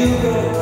you go.